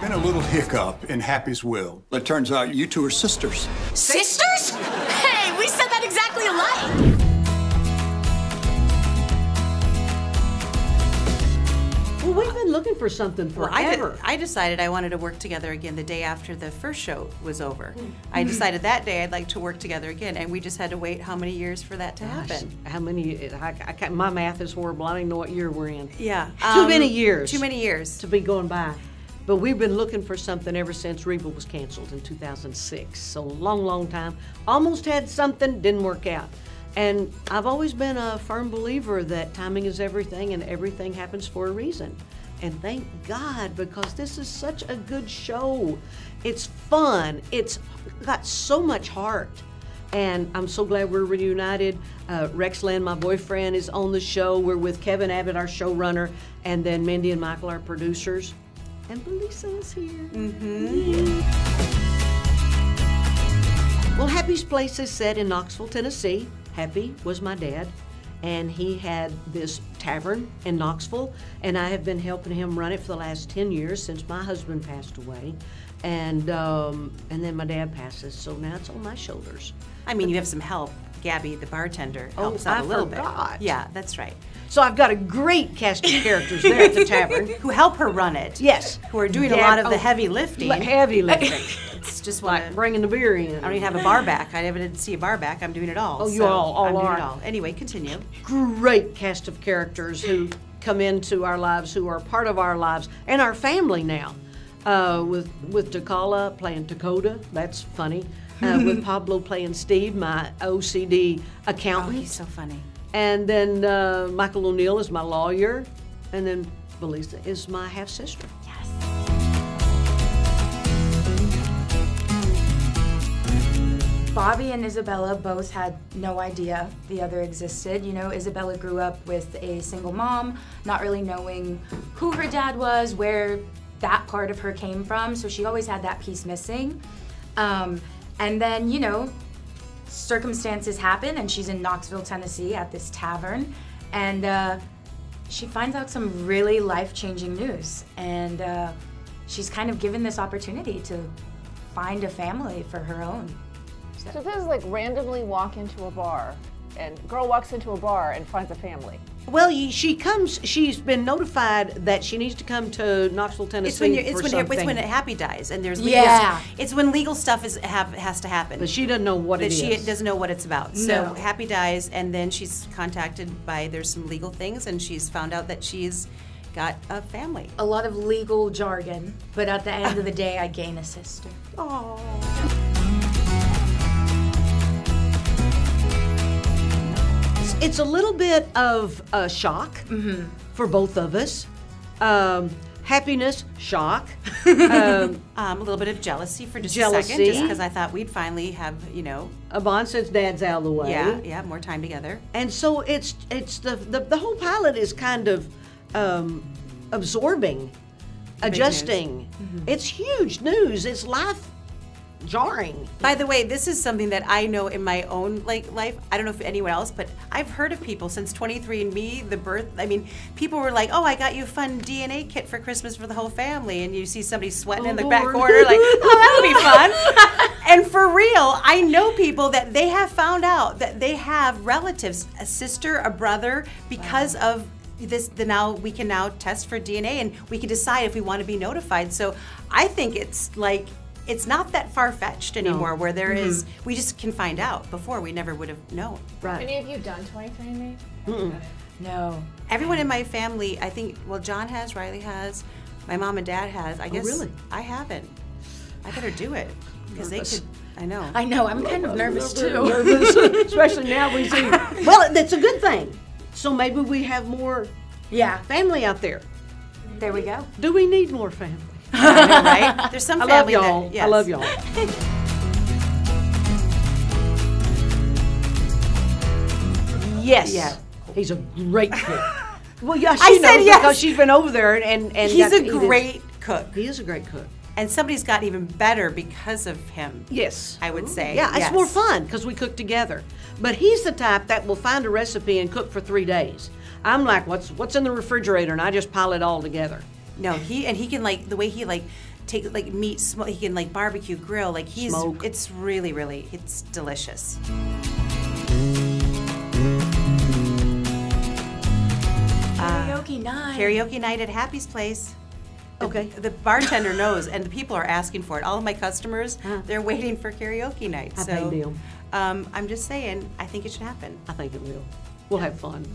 Been a little hiccup in Happy's will. It turns out you two are sisters. Sisters? Hey, we said that exactly alike. Well, we've been looking for something Well, I, forever. did, I decided I wanted to work together again the day after the first show was over. Hmm. I decided that day I'd like to work together again, and we just had to wait how many years for that to Gosh, happen? how many? I, I can't, my math is horrible. I don't even know what year we're in. Yeah, Too um, many years. Too many years. to be going by. But we've been looking for something ever since Reba was canceled in 2006. So long, long time. Almost had something, didn't work out. And I've always been a firm believer that timing is everything and everything happens for a reason. And thank God because this is such a good show. It's fun. It's got so much heart. And I'm so glad we're reunited. Uh, Rex Linn, my boyfriend, is on the show. We're with Kevin Abbott, our showrunner, and then Mindy and Michael, our producers. And Belissa is here. Well, Happy's place is set in Knoxville, Tennessee. Happy was my dad, and he had this tavern in Knoxville, and I have been helping him run it for the last 10 years since my husband passed away. And, um, and then my dad passes, so now it's on my shoulders. I mean, you have some help. Gabby, the bartender, Oh, helps out I a little forgot. bit. Yeah, that's right. So I've got a great cast of characters there at the tavern. Who help her run it? Yes. Who are doing a lot of the oh, heavy lifting. Heavy lifting, It's just like like bringing the beer in. I don't even have a bar back. I never did see a bar back. I'm doing it all. Oh, you so all- all I'm doing are. it all. Anyway, continue. great cast of characters who come into our lives, who are part of our lives and our family now. Uh, with with Tokala playing Dakota, that's funny. Uh, with Pablo playing Steve, my OCD accountant. Oh, accountant, he's so funny. And then uh, Michael O'Neill is my lawyer, and then Belissa is my half sister. Bobby and Isabella both had no idea the other existed. You know, Isabella grew up with a single mom, not really knowing who her dad was, where that part of her came from, so she always had that piece missing. Um, and then, you know, circumstances happen, and she's in Knoxville, Tennessee at this tavern, and uh, she finds out some really life changing news. And uh, she's kind of given this opportunity to find a family for her own. So this is like randomly walk into a bar, and girl walks into a bar and finds a family. Well, she comes. She's been notified that she needs to come to Knoxville, Tennessee It's when you're, it's for when something, it's when Happy dies and there's legal Yeah. It's when legal stuff is have, has to happen. but she doesn't know what that it she is. doesn't know what it's about. So No. Happy dies, and then she's contacted by there's some legal things, and she's found out that she's got a family. a lot of legal jargon, but at the end of the day, I gain a sister. It's a little bit of a shock Mm-hmm. for both of us. Um, happiness, shock. um, Um, a little bit of jealousy for just a second, just because I thought we'd finally have, you know, a bond since dad's out of the way. yeah, yeah, more time together. And so it's it's the the, the whole pilot is kind of um, absorbing, adjusting. Mm-hmm. It's huge news. It's life jarring. By the way, this is something that I know in my own like life. I don't know if anyone else, but I've heard of people since 23andMe, the birth. I mean, people were like, "Oh, I got you a fun DNA kit for Christmas for the whole family," and you see somebody sweating in the back oh, corner, like, "Oh, that'll be fun." and for real, I know people that they have found out that they have relatives, a sister, a brother, because of this the now we can now test for DNA and we can decide if we want to be notified. So I think it's like it's not that far fetched anymore where there mm-hmm. is we just can find out. Before we never would have known. Right. Any of you done 23andMe? No. Everyone in my family, I think well John has, Riley has, my mom and dad has. I oh, guess really? I haven't. I better do it. Because they Nervous. could I know. I know, I'm kind of nervous too. Nervous, especially now we see. Well, that's a good thing. So maybe we have more Yeah, family out there. there we go. Do we need more family? I know, right? There's some I love y'all. that yes. I love y'all. yes. Yeah. He's a great cook. Well, yeah, she I knows said yes. because she's been over there and and He's a great cook. He is a great cook. And somebody's got even better because of him. Yes. I would say. Yeah, it's yes. more fun because we cook together. But he's the type that will find a recipe and cook for three days. I'm like, what's what's in the refrigerator, and I just pile it all together. No, he and he can like the way he like take like meat. Sm- he can like barbecue, grill. Like he's. Smoke. It's really, really. It's delicious. Karaoke night. Karaoke night at Happy's Place. Okay. The bartender knows, and the people are asking for it. All of my customers, they're waiting for karaoke night. I so, paid them. Um, I'm just saying, I think it should happen. I think it will. We'll have fun.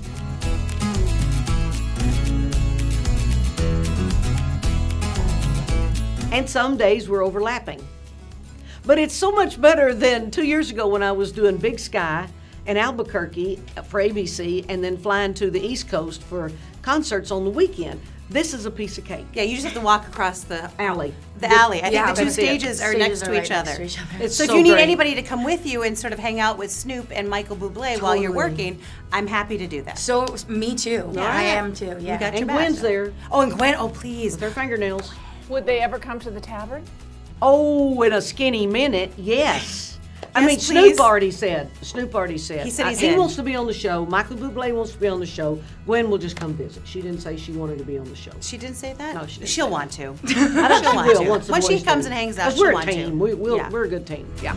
And some days we're overlapping. But it's so much better than two years ago when I was doing Big Sky in Albuquerque for ABC and then flying to the East Coast for concerts on the weekend. This is a piece of cake. Yeah, you just have to walk across the Alley. The alley. I Yeah, think the two that's stages are Stages next are to right each next other. to each other. It's So, if so you need anybody to come with you and sort of hang out with Snoop and Michael Bublé while you're working, I'm happy to do that. So me too. Yeah, I am too. Yeah. You got your And back. Gwen's there. Oh, and Gwen. Oh, please. Their fingernails. Would they ever come to the tavern? Oh, in a skinny minute, yes. I Yes, mean, please. Snoop already said. Snoop already said. He said he's he in. wants to be on the show. Michael Bublé wants to be on the show. Gwen will just come visit. She didn't say she wanted to be on the show. She didn't say that. No, she didn't She'll say want to. I think She'll she want will to. once the Once she comes do. and hangs out, 'Cause she'll we're want a to. team. We, we'll, Yeah. We're a good team. Yeah.